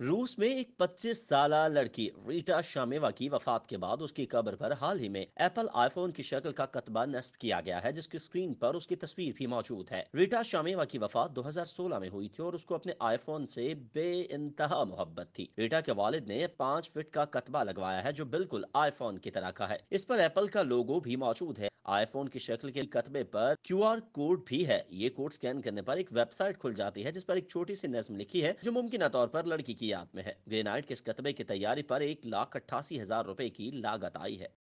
रूस में एक 25 साल लड़की रीटा शामेवा की वफात के बाद उसकी कब्र पर हाल ही में एप्पल आईफोन की शक्ल का कतबा नस्ब किया गया है, जिसकी स्क्रीन पर उसकी तस्वीर भी मौजूद है। रीटा शामेवा की वफात 2016 में हुई थी और उसको अपने आईफोन से बेइंतहा मोहब्बत थी। रीटा के वालिद ने पाँच फिट का कतबा लगवाया है, जो बिल्कुल आईफोन की तरह का है। इस पर एप्पल का लोगो भी मौजूद है। आईफोन की शक्ल के कतबे पर क्यूआर कोड भी है। ये कोड स्कैन करने पर एक वेबसाइट खुल जाती है, जिस पर एक छोटी सी नज्म लिखी है, जो मुमकिन तौर पर लड़की की याद में है। ग्रेनाइट के इस कतबे की तैयारी पर एक लाख अट्ठासी हज़ार रुपए की लागत आई है।